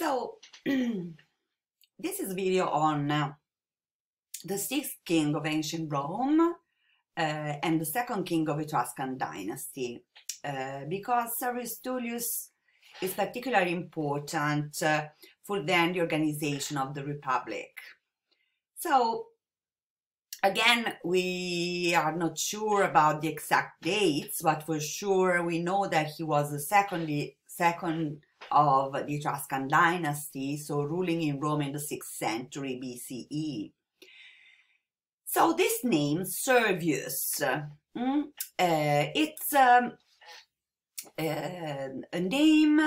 So, this is a video on uh, the sixth king of ancient Rome uh, and the second king of Etruscan dynasty uh, because Servius is particularly important uh, for then the organization of the republic. So, again, we are not sure about the exact dates, but for sure we know that he was the second, second of the Etruscan dynasty, so ruling in Rome in the 6th century BCE. So this name, Servius, mm, uh, it's um, uh, a name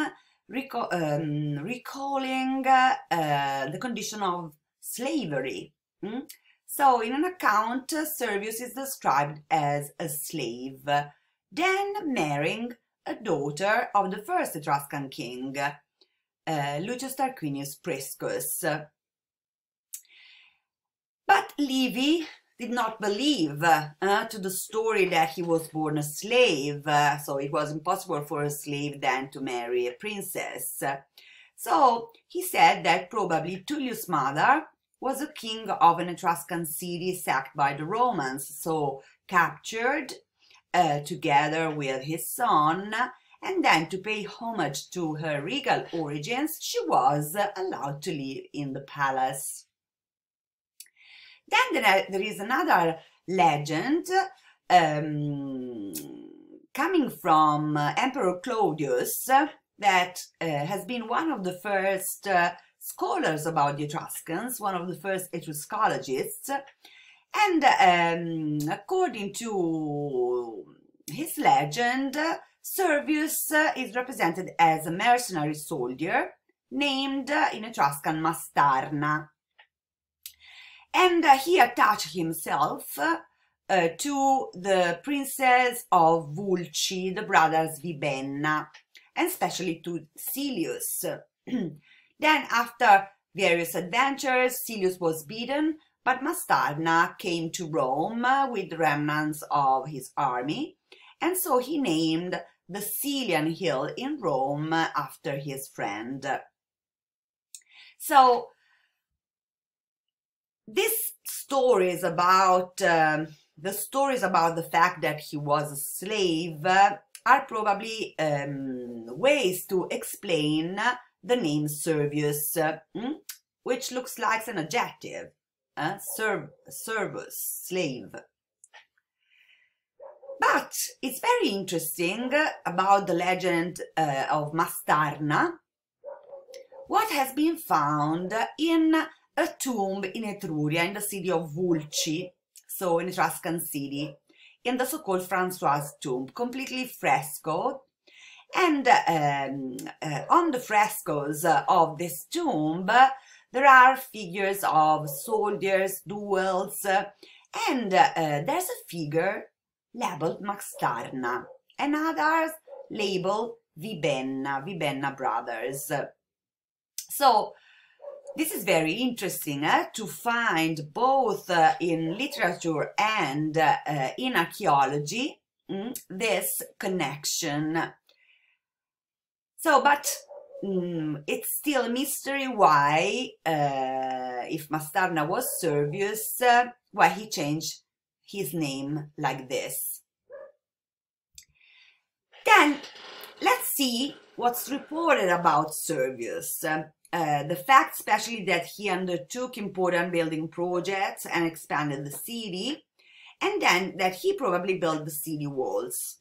reco um, recalling uh, the condition of slavery. Mm? So in an account, Servius is described as a slave, then marrying a daughter of the first Etruscan king, uh, Lucius Tarquinius Priscus. But Livy did not believe uh, to the story that he was born a slave, uh, so it was impossible for a slave then to marry a princess. So he said that probably Tullius' mother was a king of an Etruscan city sacked by the Romans, so captured uh, together with his son and then to pay homage to her regal origins, she was allowed to live in the palace. Then there is another legend um, coming from uh, Emperor Claudius that uh, has been one of the first uh, scholars about the Etruscans, one of the first Etruscologists, and um, according to his legend, Servius is represented as a mercenary soldier named in Etruscan Mastarna. And he attached himself uh, to the princes of Vulci, the brothers Vibenna, and especially to Caelius. then, after various adventures, Caelius was beaten but Mastarna came to Rome with remnants of his army, and so he named the Caelian Hill in Rome after his friend. So, this story is about um, the stories about the fact that he was a slave uh, are probably um, ways to explain the name Servius, uh, which looks like an adjective uh, serv servus, slave. But it's very interesting about the legend uh, of Mastarna, what has been found in a tomb in Etruria, in the city of Vulci, so in Etruscan city, in the so-called Francois tomb, completely frescoed. And um, uh, on the frescoes of this tomb, there are figures of soldiers, duels, uh, and uh, there's a figure labeled Mastarna, and others labeled Vibenna, Vibenna brothers. So this is very interesting eh, to find both uh, in literature and uh, in archaeology mm, this connection. So, but mm, it's still a mystery why, uh, if Mastarna was Servius, uh, why he changed his name like this. Then let's see what's reported about Servius. Uh, the fact especially that he undertook important building projects and expanded the city, and then that he probably built the city walls.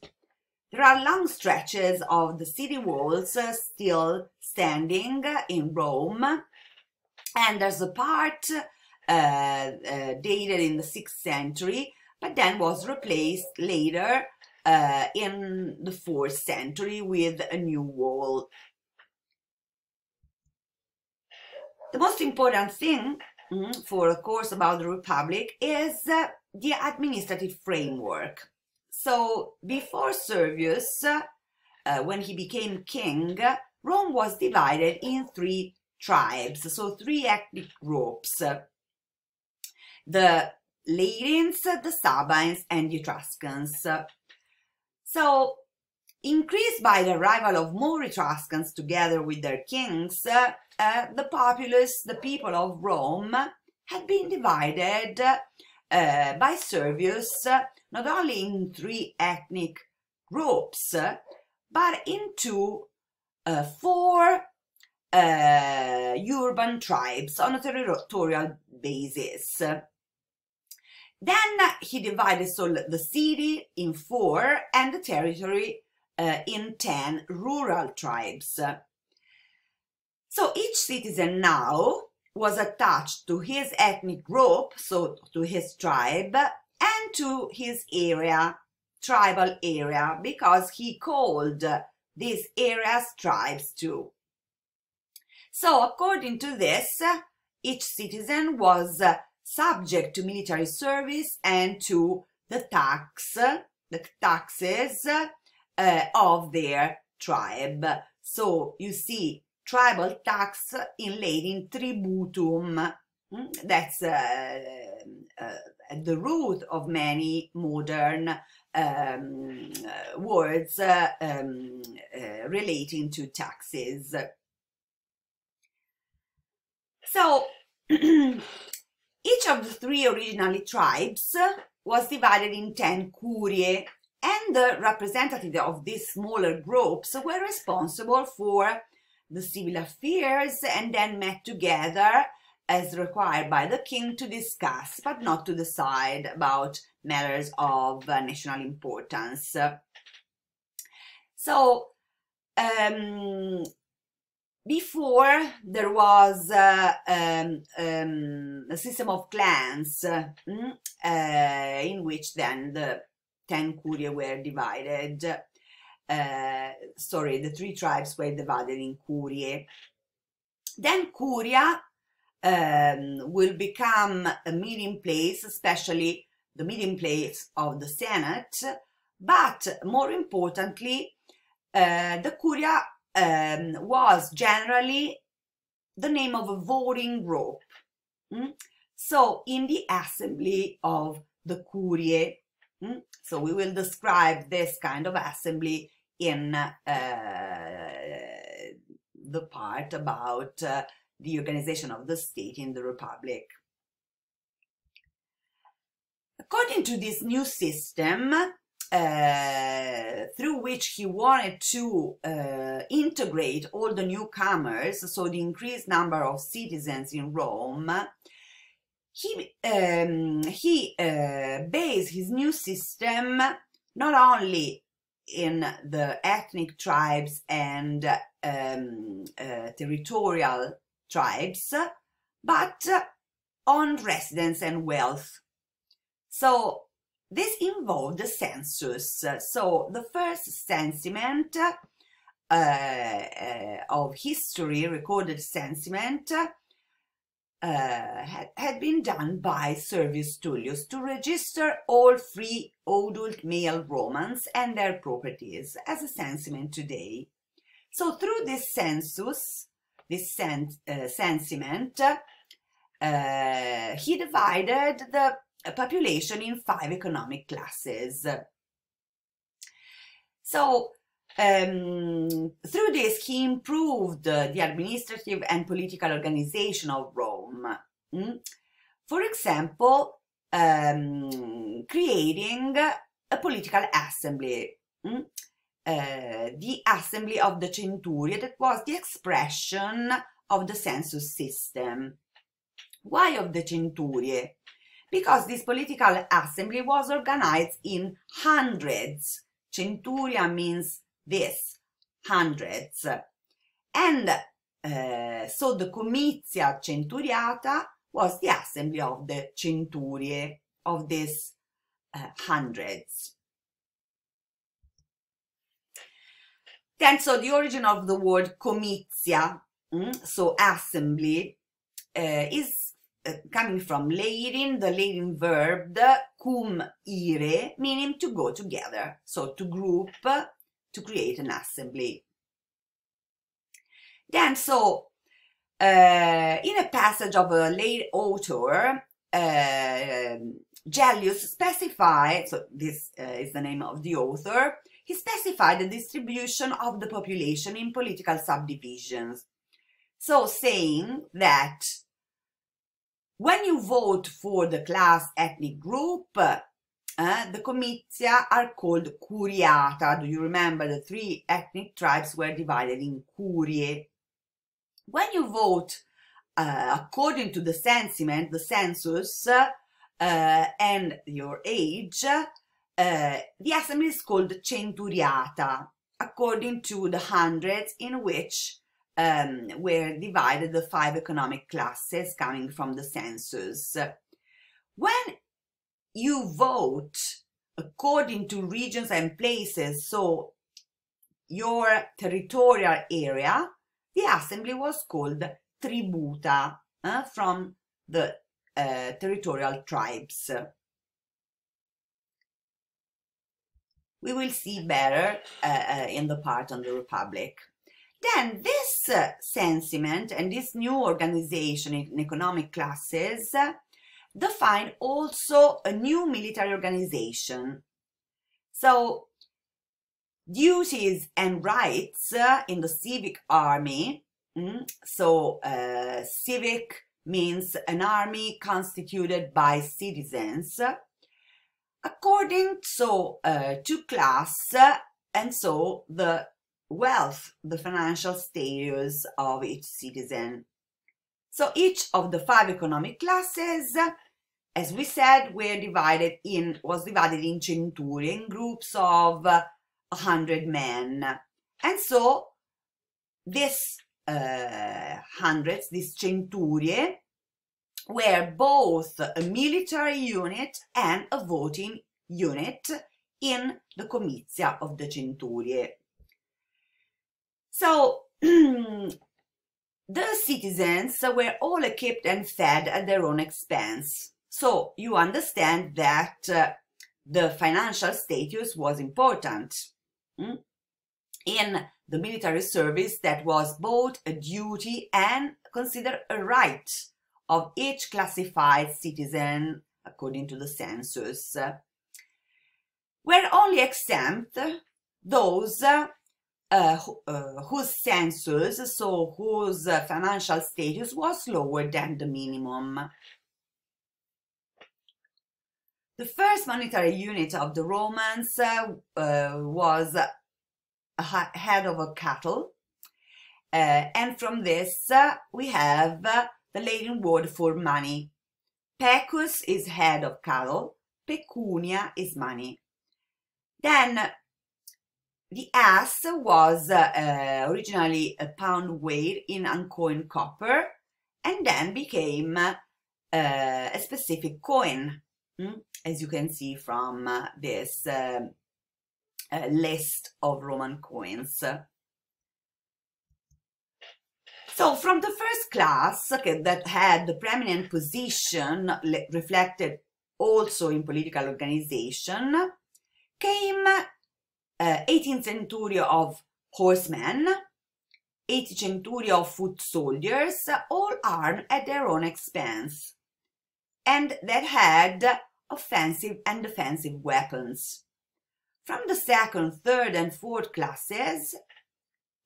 There are long stretches of the city walls uh, still standing in Rome, and there's a part uh, uh, dated in the 6th century, but then was replaced later uh, in the 4th century with a new wall. The most important thing mm, for a course about the Republic is uh, the administrative framework. So before Servius, uh, when he became king, Rome was divided in three tribes, so three ethnic groups. The Latins, the Sabines, and the Etruscans. So increased by the arrival of more Etruscans together with their kings, uh, the populace, the people of Rome, had been divided uh, by Servius not only in three ethnic groups, but into uh, four uh, urban tribes on a territorial basis. Then he divided so the city in four and the territory uh, in 10 rural tribes. So each citizen now was attached to his ethnic group, so to his tribe, and to his area, tribal area, because he called these areas tribes too. So according to this, each citizen was subject to military service and to the tax, the taxes uh, of their tribe. So you see tribal tax in Latin tributum. Hmm? That's uh, uh, at the root of many modern um, uh, words uh, um, uh, relating to taxes. So each of the three originally tribes was divided in 10 curiae and the representatives of these smaller groups were responsible for the civil affairs and then met together as required by the king to discuss but not to decide about matters of uh, national importance. So um, before there was uh, um, um, a system of clans uh, in which then the 10 curia were divided. Uh, sorry, the three tribes were divided in curie. Then curia um, will become a meeting place, especially the meeting place of the Senate, but more importantly, uh, the curia um, was generally the name of a voting group. Mm? So in the assembly of the curie, mm? so we will describe this kind of assembly in uh, the part about uh, the organization of the state in the republic. According to this new system, uh, through which he wanted to uh, integrate all the newcomers, so the increased number of citizens in Rome, he, um, he uh, based his new system not only in the ethnic tribes and um, uh, territorial tribes, but on residence and wealth. So this involved the census. So the first sentiment uh, uh, of history, recorded censiment, uh, had, had, been done by Servius Tullius to register all free adult male Romans and their properties as a censiment today. So through this census, this cens uh, uh, he divided the population in five economic classes. So um, through this, he improved uh, the administrative and political organization of Rome. Mm? For example, um, creating a political assembly, mm? uh, the assembly of the centuria that was the expression of the census system. Why of the centurie? because this political assembly was organized in hundreds. Centuria means this, hundreds. And uh, so the comitia centuriata was the assembly of the centurie, of these uh, hundreds. Then, so the origin of the word comitia, mm, so assembly, uh, is uh, coming from Latin, the Latin verb the cum ire, meaning to go together, so to group, to create an assembly. Then, so uh, in a passage of a late author, uh, Gellius specified, so this uh, is the name of the author, he specified the distribution of the population in political subdivisions. So saying that when you vote for the class ethnic group, uh, the comitia are called curiata. Do you remember the three ethnic tribes were divided in curie? When you vote uh, according to the sentiment, the census, uh, and your age, the assembly is called centuriata, according to the hundreds in which um, were divided the five economic classes coming from the census. When you vote according to regions and places, so your territorial area, the assembly was called tributa uh, from the uh, territorial tribes. We will see better uh, in the part on the Republic. Then this sentiment and this new organization in economic classes uh, define also a new military organization. So duties and rights uh, in the civic army, mm, so uh, civic means an army constituted by citizens, according so uh, to class and so the wealth, the financial status of each citizen. So each of the five economic classes, as we said, were divided in was divided in centurie, in groups of a hundred men, and so this uh, hundreds, this centurie, were both a military unit and a voting unit in the comitia of the centurie. So the citizens were all equipped and fed at their own expense. So you understand that uh, the financial status was important. Mm? In the military service, that was both a duty and considered a right of each classified citizen according to the census. Were only exempt those uh, uh, whose census, so whose financial status was lower than the minimum. The first monetary unit of the Romans uh, uh, was a head of a cattle, uh, and from this we have the Latin word for money. Pecus is head of cattle, pecunia is money. Then the ass was uh, originally a pound weight in uncoined copper and then became uh, a specific coin? As you can see from uh, this um, uh, list of Roman coins. So from the first class okay, that had the preeminent position reflected also in political organization came uh, 18th century of horsemen, 80th century of foot soldiers, all armed at their own expense, and that had offensive and defensive weapons. From the second, third, and fourth classes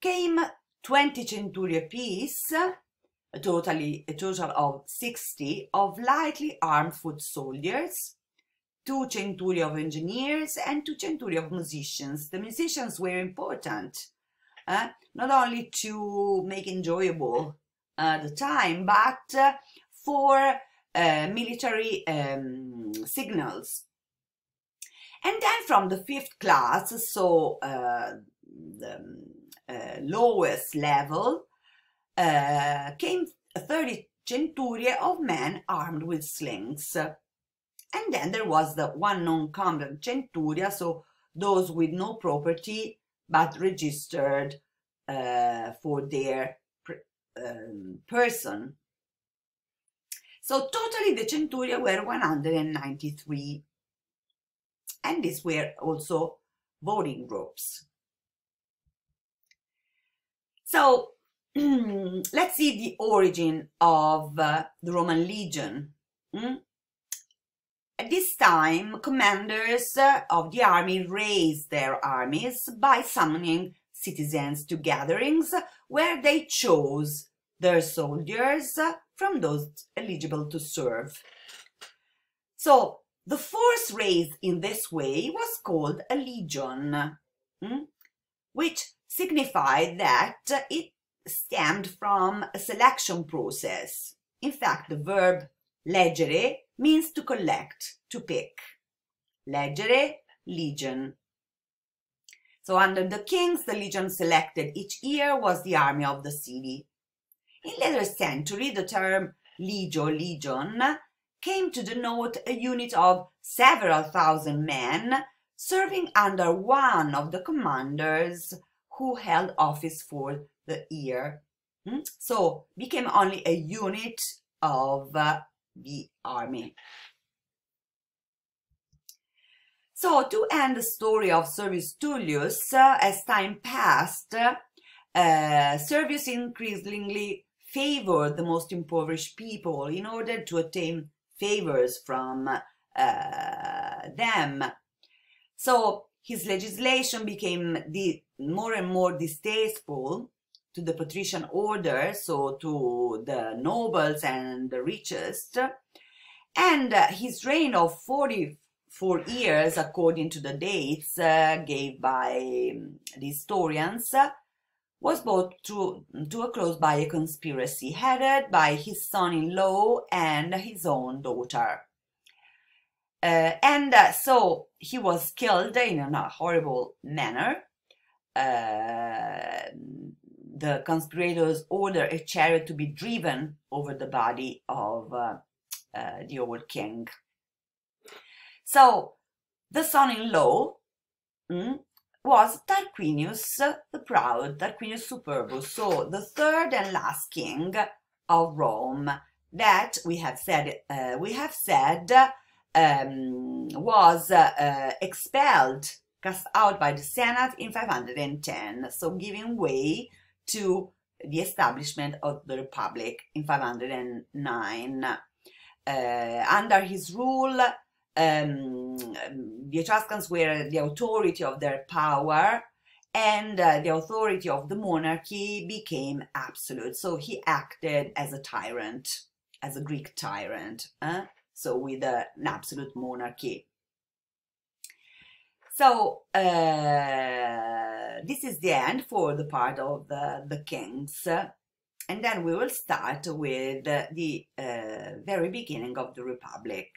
came 20 century apiece, a, totally, a total of 60 of lightly armed foot soldiers, two century of engineers and two century of musicians. The musicians were important, uh, not only to make enjoyable uh, the time, but uh, for uh, military um, signals. And then from the fifth class, so uh, the uh, lowest level, came 30 centuria of men armed with slings. And then there was the one non-combat centuria, so those with no property but registered uh, for their um, person. So totally the centuria were 193. And these were also voting groups. So let's see the origin of uh, the Roman legion. Mm? At this time, commanders of the army raised their armies by summoning citizens to gatherings where they chose their soldiers from those eligible to serve. So the force raised in this way was called a legion, hmm, which signified that it stemmed from a selection process. In fact, the verb legere means to collect, to pick. Legere, legion. So under the kings, the legion selected each year was the army of the city. In later century, the term legio, legion, came to denote a unit of several thousand men serving under one of the commanders who held office for the year. Hmm? So became only a unit of uh, the army. So to end the story of Servius Tullius, uh, as time passed, uh, Servius increasingly favored the most impoverished people in order to attain favors from uh, them. So his legislation became the, more and more distasteful to the patrician order, so to the nobles and the richest. And uh, his reign of 44 years, according to the dates uh, gave by um, the historians, was brought to, to a close by a conspiracy headed by his son-in-law and his own daughter. Uh, and uh, so he was killed in a horrible manner. Uh, the conspirators ordered a chariot to be driven over the body of uh, uh, the old king. So the son-in-law mm, was Tarquinius the Proud, Tarquinius Superbus, so the third and last king of Rome that we have said uh, we have said um, was uh, expelled, cast out by the Senate in 510, so giving way to the establishment of the Republic in 509. Uh, under his rule, um, the Etruscans were the authority of their power and uh, the authority of the monarchy became absolute. So he acted as a tyrant, as a Greek tyrant, so with an absolute monarchy. So uh, this is the end for the part of the, the kings. And then we will start with the uh, very beginning of the Republic.